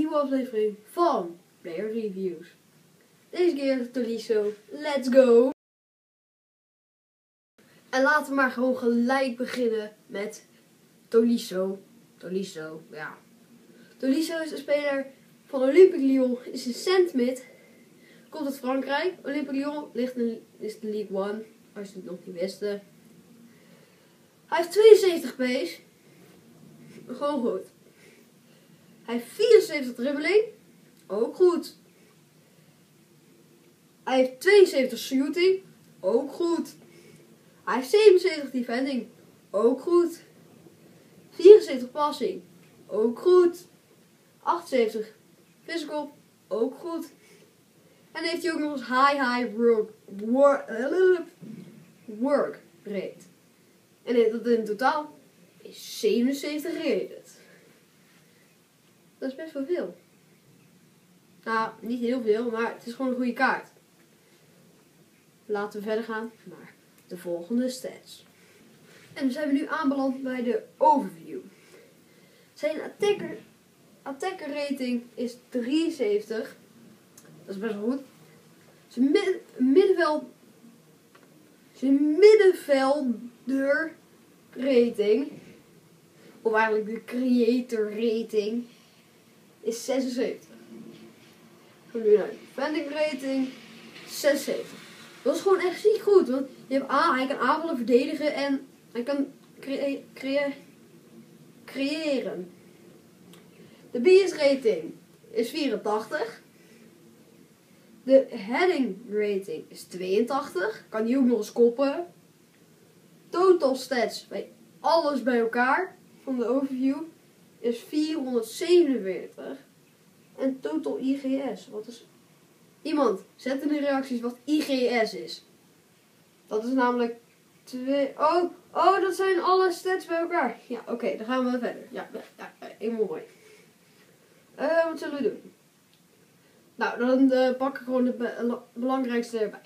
aflevering van Player Reviews. Deze keer Tolisso. Let's go! En laten we maar gewoon gelijk beginnen met Tolisso. Tolisso, ja. Tolisso is een speler van Olympique Lyon, is een cent Komt uit Frankrijk. Olympique Lyon ligt in, is de League One, als je het nog niet wist. Hij heeft 72 pace. Gewoon goed. Hij heeft 74 dribbeling. Ook goed. Hij heeft 72 shooting. Ook goed. Hij heeft 77 defending. Ook goed. 74 passing. Ook goed. 78 physical. Ook goed. En heeft hij ook nog eens high high work, work, work rate. En dat in totaal is 77 rated. Dat is best wel veel. Nou, niet heel veel, maar het is gewoon een goede kaart. Laten we verder gaan naar de volgende stats. En dan zijn we nu aanbeland bij de overview. Zijn attacker, rating is 73. Dat is best wel goed. Zijn mid, middenveld, zijn middenvelder rating, of eigenlijk de creator rating, is 76. Gaan we nu naar de defending rating, 76. Dat is gewoon echt ziek goed. Want je hebt A, hij kan aanvallen, verdedigen en hij kan creëren. De BS rating is 84. De heading rating is 82. Kan die ook nog eens koppen. Total stats bij alles bij elkaar van de overview is 447. En total IGS, wat is... Iemand, zet in de reacties wat IGS is. Dat is namelijk twee... Oh, oh, dat zijn alle stats bij elkaar. Ja, oké, dan gaan we verder. Ja, ja, helemaal mooi. Uh, wat zullen we doen? Nou, dan uh, pak ik gewoon de belangrijkste erbij.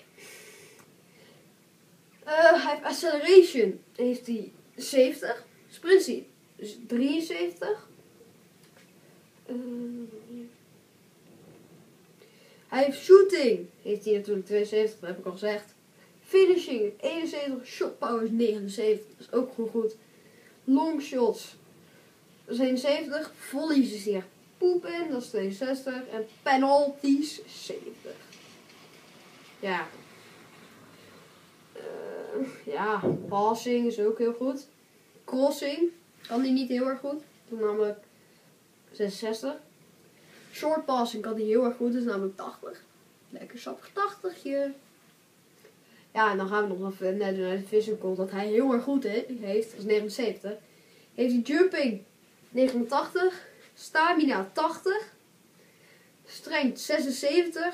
Hij heeft acceleration, heeft hij 70. Sprint speed, dus 73. hij heeft shooting, heeft hij natuurlijk 72, dat heb ik al gezegd. Finishing 71, shot power is 79, dat is ook gewoon goed. Long shots 71, volleys is hier poep in, dat is 62. En penalties 70. Ja. Uh, ja, passing is ook heel goed. Crossing kan hij niet heel erg goed. Is namelijk 66. Short passing kan hij heel erg goed, is namelijk 80. Lekker sappig 80 -je. Ja, en dan gaan we nog even naar de physical, dat hij heel erg goed heeft. Is 79. Heeft hij jumping 89. Stamina 80. Strength 76.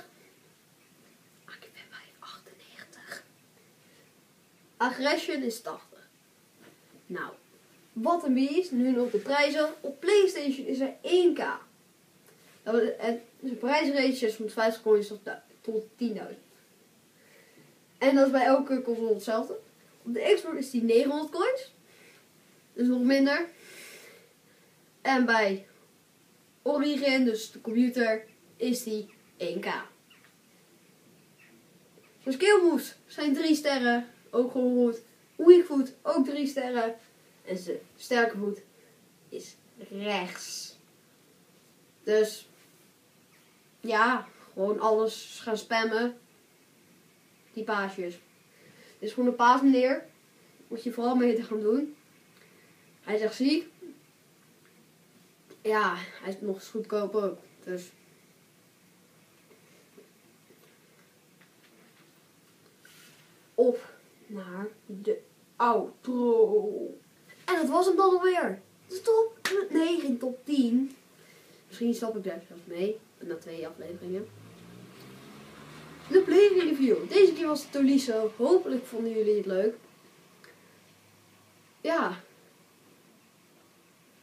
Ah, ik ben bij 98. Aggression is 80. Nou, wat een beest. Nu nog de prijzen. Op PlayStation is er 1K. En de prijsrange is van 50 coins tot 10.000. En dat is bij elke console hetzelfde. Op de Xbox is die 900 coins. Dus nog minder. En bij Origin, dus de computer, is die 1K. Zijn skill moves zijn 3 sterren, ook gewoon goed. Weak ook 3 sterren. En zijn sterke voet is rechts. Dus ja, gewoon alles gaan spammen. Die paasjes. Dit is gewoon een paas meneer. Moet je vooral mee te gaan doen. Hij zegt ziek. Ja, hij is nog eens goedkoop. Dus. Op naar de outro. En dat was hem dan alweer. Top 9, top 10. Misschien stap ik daar zelfs mee. Na twee afleveringen. De play review. Deze keer was het Tolisso. Hopelijk vonden jullie het leuk. Ja,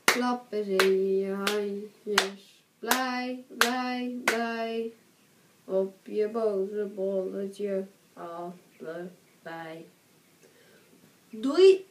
klappen in je handjes. Blij, blij, blij. Op je boze bolletje allebei. Doei!